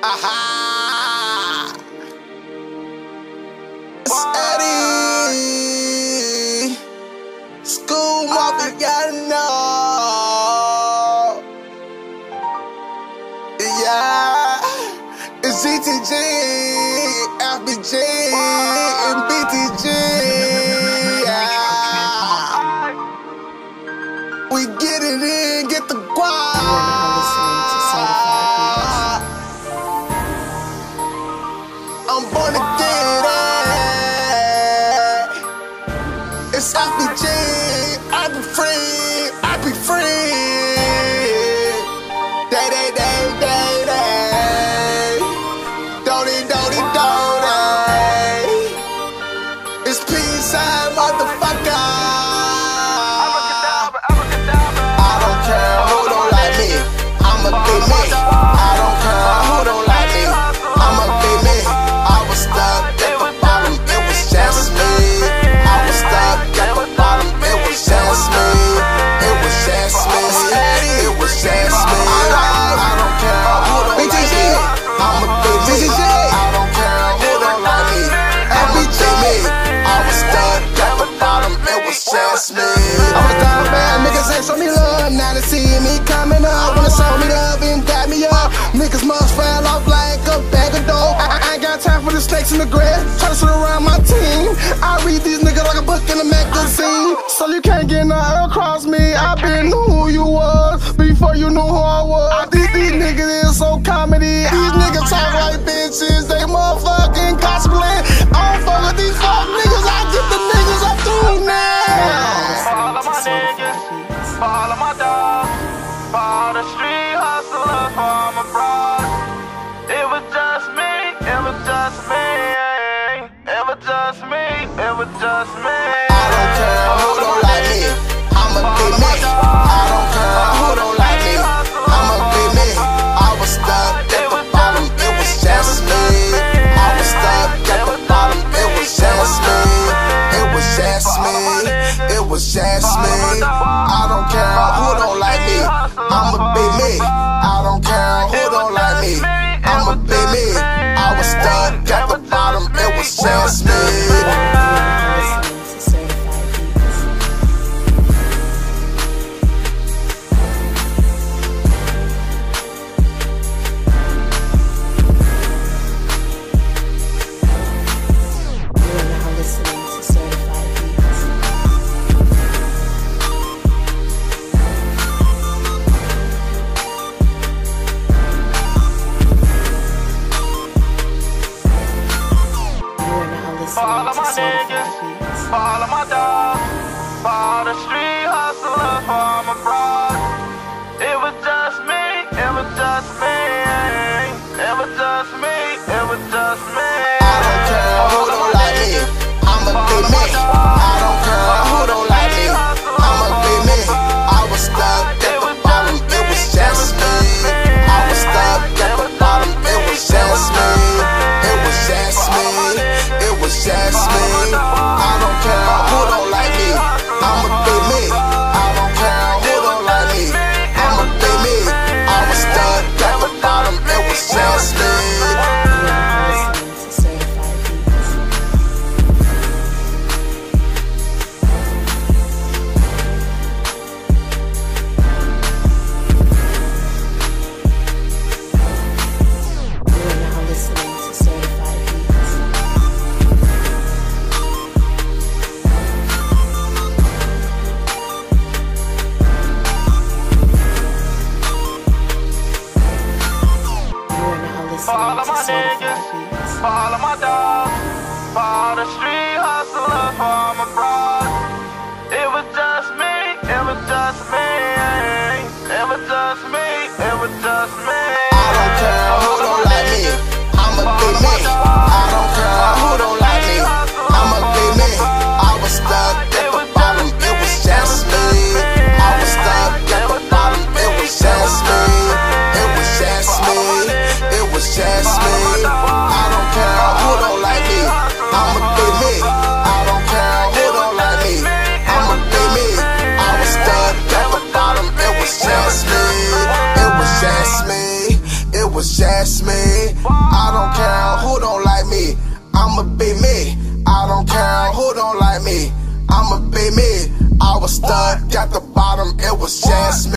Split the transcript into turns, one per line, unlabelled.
Aha! It's Eddie. School mafia, gotta know. Yeah, it's GTG, It's FBG, I be free, I be free. Day, day, day, day, day. Don't it, don't dody, dody. Show me love. Now they see me coming up. Wanna show me love and dap me up. Niggas must fall off like a bag of dough. I, I ain't got time for the snakes in the grass. Try to sit around my team. I read these niggas like a book in a magazine. So you can't get nothing across me. I been who you was before you knew who I was. These, these niggas is so comedy. These niggas talk
for the street hustlers, for my bros. It was just me, it was just me, it was just me, it was just me.
I don't care who don't like me. I'ma be me. I don't care who don't like me.
Of my niggas, all of my dogs, for all the street hustlers, for all my bros. It was just me, it was just me, it was just me, It all of my niggas, all of my dogs, all the street hustlers, all my bros.